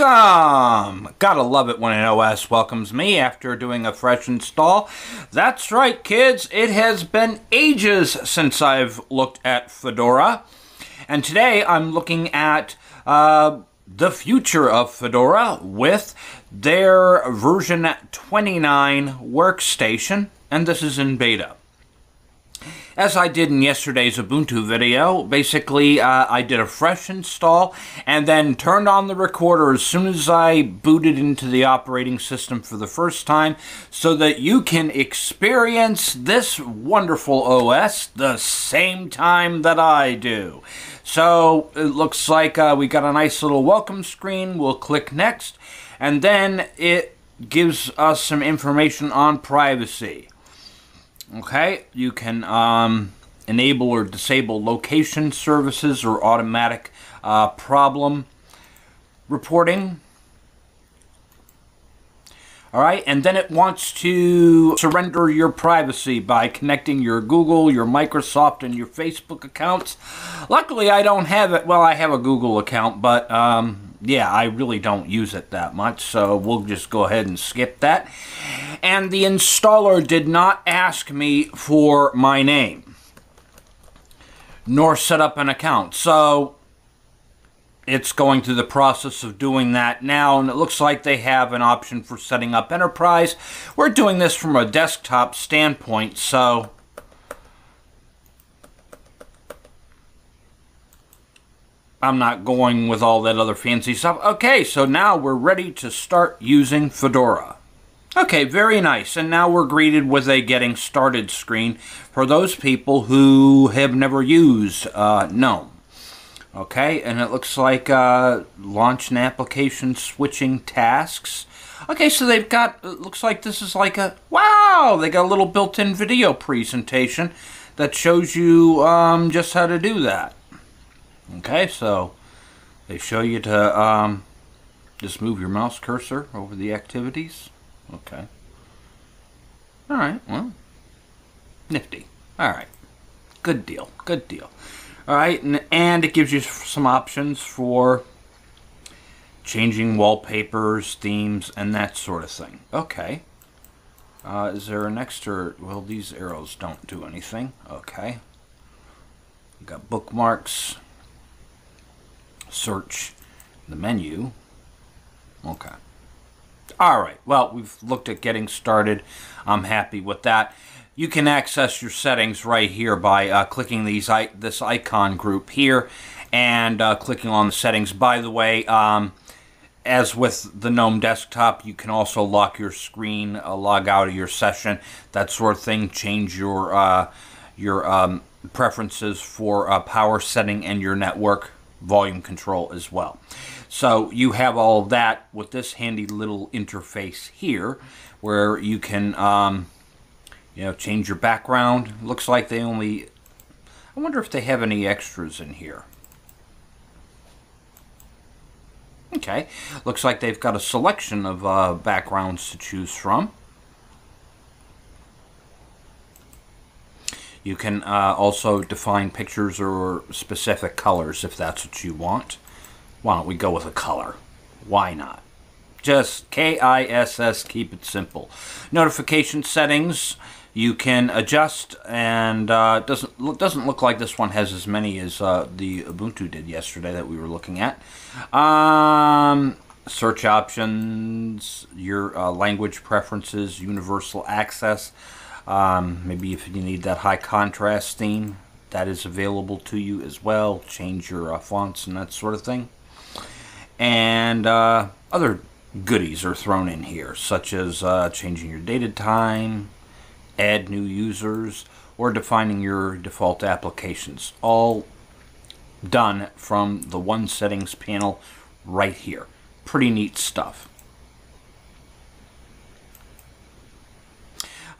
Welcome! Gotta love it when an OS welcomes me after doing a fresh install. That's right, kids, it has been ages since I've looked at Fedora. And today I'm looking at uh, the future of Fedora with their version 29 workstation, and this is in beta. As I did in yesterday's Ubuntu video, basically uh, I did a fresh install and then turned on the recorder as soon as I booted into the operating system for the first time so that you can experience this wonderful OS the same time that I do. So it looks like uh, we got a nice little welcome screen. We'll click next and then it gives us some information on privacy. Okay, you can um, enable or disable location services or automatic uh, problem reporting. All right, and then it wants to surrender your privacy by connecting your Google, your Microsoft, and your Facebook accounts. Luckily, I don't have it. Well, I have a Google account, but um, yeah, I really don't use it that much, so we'll just go ahead and skip that. And the installer did not ask me for my name, nor set up an account. So it's going through the process of doing that now, and it looks like they have an option for setting up enterprise. We're doing this from a desktop standpoint, so I'm not going with all that other fancy stuff. Okay, so now we're ready to start using Fedora. Okay, very nice. And now we're greeted with a getting started screen for those people who have never used uh, GNOME. Okay, and it looks like uh, launch an application switching tasks. Okay, so they've got, it looks like this is like a, wow, they got a little built-in video presentation that shows you um, just how to do that. Okay, so they show you to um, just move your mouse cursor over the activities. Okay. Alright, well, nifty. Alright, good deal, good deal. Alright, and, and it gives you some options for changing wallpapers, themes, and that sort of thing. Okay. Uh, is there an extra? Well, these arrows don't do anything. Okay. got bookmarks, search, the menu. Okay. All right, well, we've looked at getting started. I'm happy with that. You can access your settings right here by uh, clicking these this icon group here and uh, clicking on the settings. By the way, um, as with the GNOME desktop, you can also lock your screen, uh, log out of your session, that sort of thing, change your, uh, your um, preferences for uh, power setting and your network volume control as well. So you have all that with this handy little interface here where you can um, you know change your background. Looks like they only I wonder if they have any extras in here. Okay, looks like they've got a selection of uh, backgrounds to choose from. You can uh, also define pictures or specific colors if that's what you want. Why don't we go with a color? Why not? Just K-I-S-S, keep it simple. Notification settings, you can adjust, and uh, doesn't doesn't look like this one has as many as uh, the Ubuntu did yesterday that we were looking at. Um, search options, your uh, language preferences, universal access. Um, maybe if you need that high contrast theme, that is available to you as well. Change your uh, fonts and that sort of thing. And uh, other goodies are thrown in here, such as uh, changing your dated time, add new users, or defining your default applications. All done from the One Settings panel right here. Pretty neat stuff.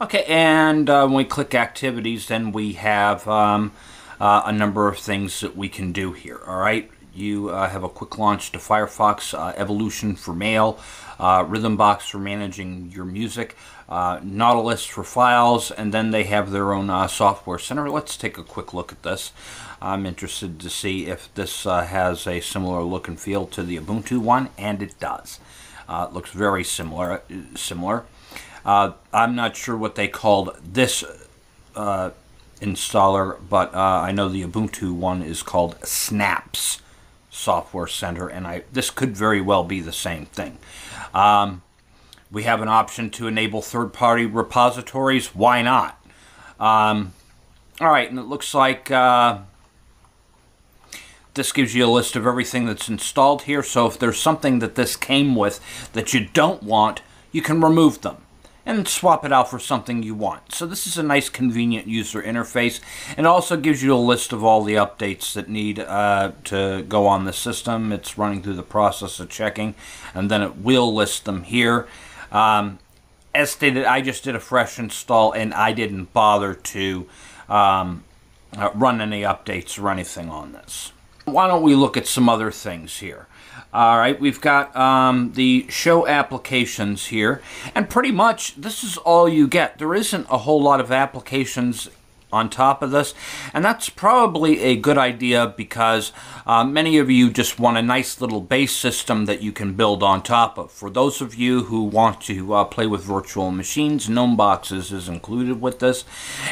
Okay, and uh, when we click activities, then we have um, uh, a number of things that we can do here, all right? you uh, have a quick launch to Firefox, uh, Evolution for mail, uh, Rhythmbox for managing your music, uh, Nautilus for files, and then they have their own software center. Let's take a quick look at this. I'm interested to see if this has a similar look and feel to the Ubuntu one, and it does. it looks very similar. Similar. I'm not sure what they called this installer, but uh, I know the Ubuntu one is called Snaps Software Center, and I this could very well be the same thing. Um, we have an option to enable third-party repositories. Why not? Um, all right, and it looks like uh, this gives you a list of everything that's installed here. So if there's something that this came with that you don't want, you can remove them and swap it out for something you want. So this is a nice convenient user interface. It also gives you a list of all the updates that need uh, to go on the system. It's running through the process of checking and then it will list them here. Um, as stated, I just did a fresh install and I didn't bother to um, uh, run any updates or anything on this. Why don't we look at some other things here? All right, we've got um, the show applications here, and pretty much this is all you get. There isn't a whole lot of applications on top of this, and that's probably a good idea because uh, many of you just want a nice little base system that you can build on top of. For those of you who want to uh, play with virtual machines, GNOME Boxes is included with this,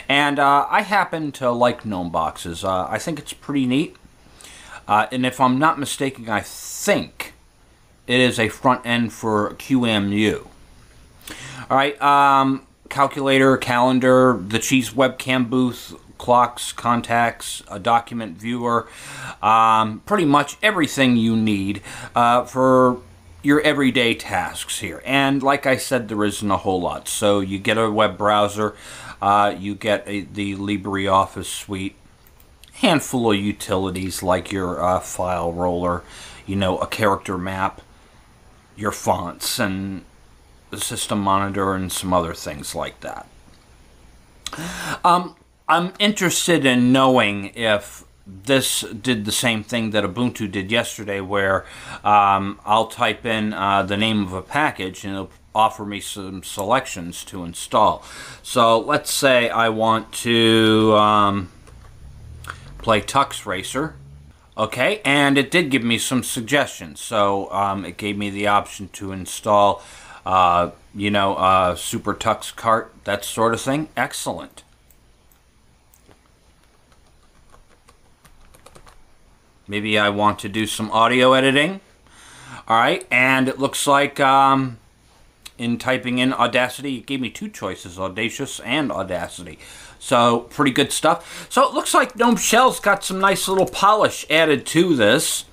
and uh, I happen to like GNOME Boxes. Uh, I think it's pretty neat. Uh, and if I'm not mistaken, I think it is a front end for QEMU. All right, um, calculator, calendar, the Cheese webcam booth, clocks, contacts, a document viewer, um, pretty much everything you need uh, for your everyday tasks here. And like I said, there isn't a whole lot. So you get a web browser, uh, you get a, the LibreOffice suite, handful of utilities like your uh, file roller, you know, a character map, your fonts, and the system monitor, and some other things like that. Um, I'm interested in knowing if this did the same thing that Ubuntu did yesterday, where um, I'll type in uh, the name of a package and it'll offer me some selections to install. So let's say I want to. Um, play Tux Racer. Okay, and it did give me some suggestions. So um, it gave me the option to install, uh, you know, uh, Super Tux Kart, that sort of thing. Excellent. Maybe I want to do some audio editing. All right, and it looks like um, in typing in Audacity, it gave me two choices, Audacious and Audacity. So pretty good stuff. So it looks like Gnome Shell's got some nice little polish added to this.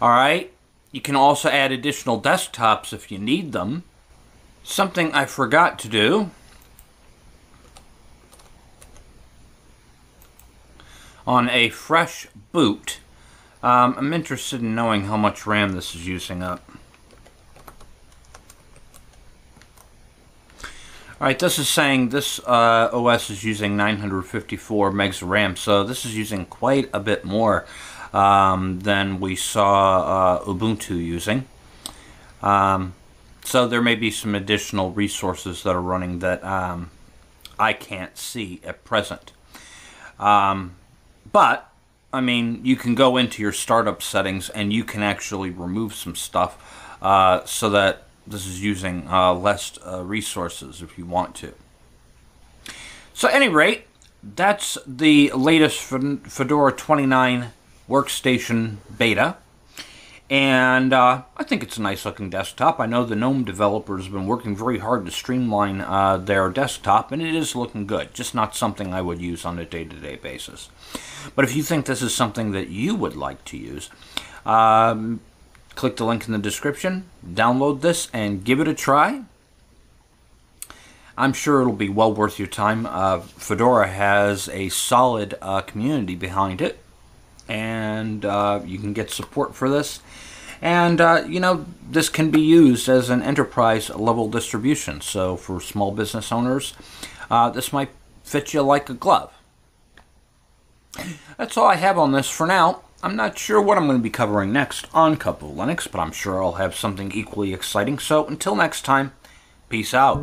All right. You can also add additional desktops if you need them. Something I forgot to do. On a fresh boot, um, I'm interested in knowing how much RAM this is using up. All right, this is saying this uh, OS is using 954 megs of RAM, so this is using quite a bit more um, than we saw uh, Ubuntu using. Um, so there may be some additional resources that are running that um, I can't see at present. Um, but, I mean, you can go into your startup settings and you can actually remove some stuff uh, so that this is using uh, less uh, resources if you want to. So, at any rate, that's the latest Fedora 29 workstation beta. And uh, I think it's a nice looking desktop. I know the GNOME developers have been working very hard to streamline uh, their desktop, and it is looking good. Just not something I would use on a day to day basis. But if you think this is something that you would like to use, um, click the link in the description, download this, and give it a try. I'm sure it'll be well worth your time. Uh, Fedora has a solid uh, community behind it, and uh, you can get support for this. And, uh, you know, this can be used as an enterprise level distribution. So for small business owners, uh, this might fit you like a glove. That's all I have on this for now. I'm not sure what I'm going to be covering next on Cup of Linux, but I'm sure I'll have something equally exciting. So until next time, peace out.